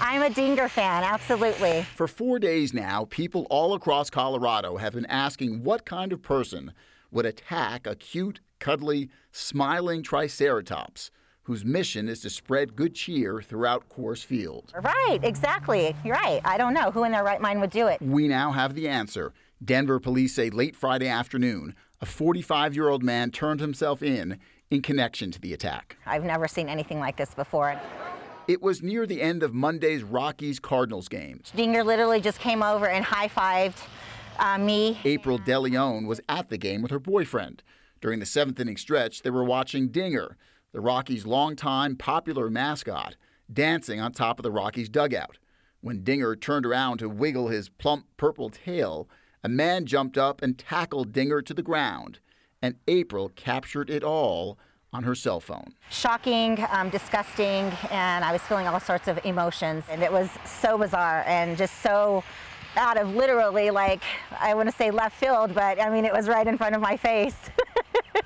I'm a Dinger fan, absolutely. For four days now, people all across Colorado have been asking what kind of person would attack a cute, cuddly, smiling Triceratops whose mission is to spread good cheer throughout Coors Field. Right, exactly. You're right. I don't know who in their right mind would do it. We now have the answer. Denver police say late Friday afternoon, a 45 year old man turned himself in in connection to the attack. I've never seen anything like this before. It was near the end of Monday's Rockies Cardinals game. Dinger literally just came over and high fived uh, me. April DeLeon was at the game with her boyfriend. During the seventh inning stretch, they were watching Dinger, the Rockies' longtime popular mascot, dancing on top of the Rockies' dugout. When Dinger turned around to wiggle his plump purple tail, a man jumped up and tackled Dinger to the ground, and April captured it all on her cell phone. Shocking, um, disgusting, and I was feeling all sorts of emotions. And it was so bizarre and just so out of literally, like, I want to say left field, but I mean, it was right in front of my face.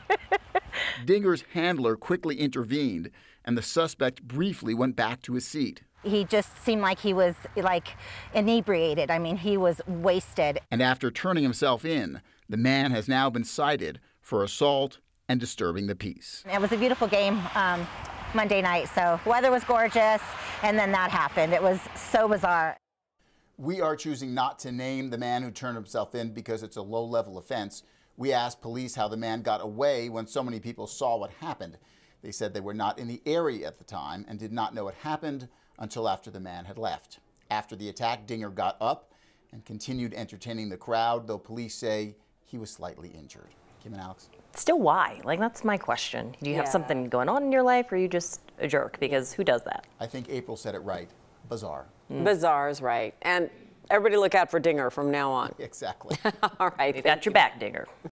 Dinger's handler quickly intervened, and the suspect briefly went back to his seat. He just seemed like he was like inebriated. I mean, he was wasted. And after turning himself in, the man has now been cited for assault and disturbing the peace. It was a beautiful game um, Monday night, so weather was gorgeous, and then that happened. It was so bizarre. We are choosing not to name the man who turned himself in because it's a low level offense. We asked police how the man got away when so many people saw what happened. They said they were not in the area at the time and did not know it happened until after the man had left. After the attack, Dinger got up and continued entertaining the crowd, though police say he was slightly injured. Kim and Alex. Still, why? Like, that's my question. Do you have something going on in your life, or are you just a jerk? Because who does that? I think April said it right. Bizarre. Mm. Bizarre is right. And everybody look out for Dinger from now on. Exactly. All right. We thank got your back, Dinger.